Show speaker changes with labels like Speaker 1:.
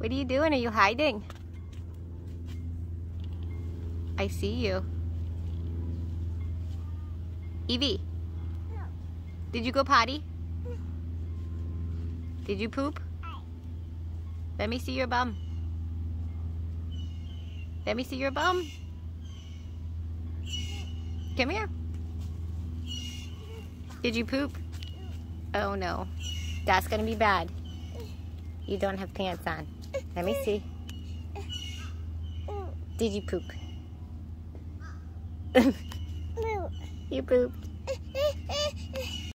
Speaker 1: What are you doing? Are you hiding? I see you. Evie. Did you go potty? Did you poop? Let me see your bum. Let me see your bum. Come here. Did you poop? Oh no. That's gonna be bad. You don't have pants on. Let me see. Did you poop? you pooped.